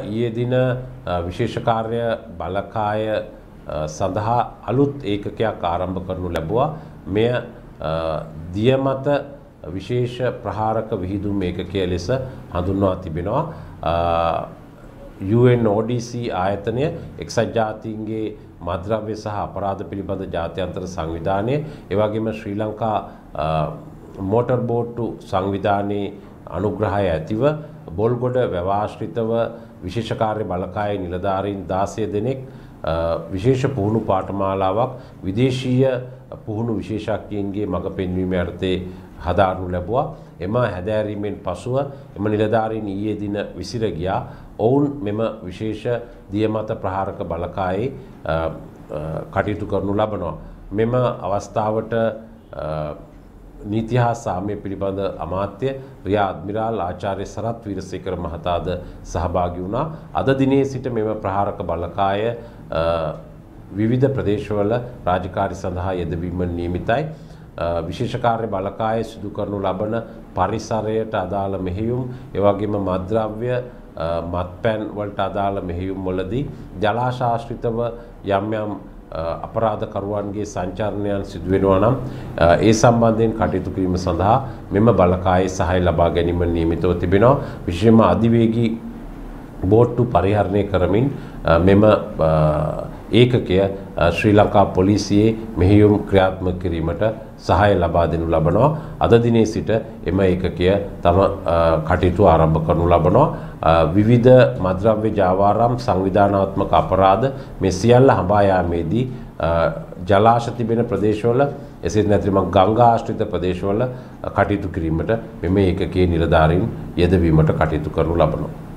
ඊයේ දින විශේෂ කාර්ය බලකාය සඳහා අලුත් ඒකකයක් ආරම්භ කරනු ලැබුවා. මෙය දිය මත විශේෂ ප්‍රහාරක විහිදුම් ඒකකය ලෙස හඳුන්වා තිබෙනවා. UNODC ආයතනය එක්සත් ජාතීන්ගේ මද්‍රව්‍ය සහ අපරාධ පිළිබඳ ජාත්‍යන්තර සංවිධානය එවැගේම ශ්‍රී ලංකා මෝටර් බෝට්ටු සංවිධානයේ අනුග්‍රහය ඇතිව බොල්ගොඩ වැවාශ්‍රිතව විශේෂකාර්ය බලකාය නිලධාරීන් 16 දෙනෙක් විශේෂ පුහුණු පාඨමාලාවක් විදේශීය පුහුණු විශේෂඥයින්ගේ මඟ පෙන්වීම යටතේ හදාරනු ලැබුවා. එම හැදෑරීමෙන් පසුව එම නිලධාරීන් ඊයේ දින විසිර ගියා. ඔවුන් මෙම විශේෂ දියමත ප්‍රහාරක බලකායේ කටයුතු කරනු ලබනවා. මෙම අවස්ථාවට නීති හා සාමය පිළිබඳ අමාත්‍ය රියා අද්මිරාල් ආචාර්ය සරත් වීරසේකර මහතාද සහභාගී වුණා. අද දිනේ සිට මෙම ප්‍රහාරක බලකාය විවිධ ප්‍රදේශවල රාජකාරි සඳහා යෙදවීම නියමිතයි. විශේෂ කාර්ය බලකාය සිදු කරනු ලබන පරිසරයට අදාළ මෙහෙයුම් එවැගේම මද්‍රව්‍ය මත්පැන් වලට අදාළ මෙහෙයුම් වලදී ජලාශාශ්‍රිතව යම් යම් අපරාධකරුවන්ගේ සංචරණයන් සිදුවෙනවා නම් ඒ සම්බන්ධයෙන් කටයුතු කිරීම සඳහා මෙම බලකායේ සහාය ලබා ගැනීම නියමිතව තිබෙනවා. විශේෂයෙන්ම අධිවේගී බෝට්ටු පරිහරණය කරමින් මෙම ඒකකය ශ්‍රී ලංකා පොලිසියේ මෙහෙයුම් ක්‍රියාත්මක කිරීමට සහාය ලබා දෙනු ලබනවා. අද දිනේ සිට එම ඒකකය තම කටයුතු ආරම්භ කරනු ලබනවා. විවිධ මද්‍රව්‍ය ජාවාරම් සංවිධානාත්මක අපරාධ මේ සියල්ල හඹා යාමේදී ජලාශ තිබෙන ප්‍රදේශවල එසේත් නැතිනම් ගංගා ආශ්‍රිත ප්‍රදේශවල කටයුතු කිරීමට මෙම ඒකකයේ නිලධාරීන් යෙදවීමට කටයුතු කරනු ලබනවා.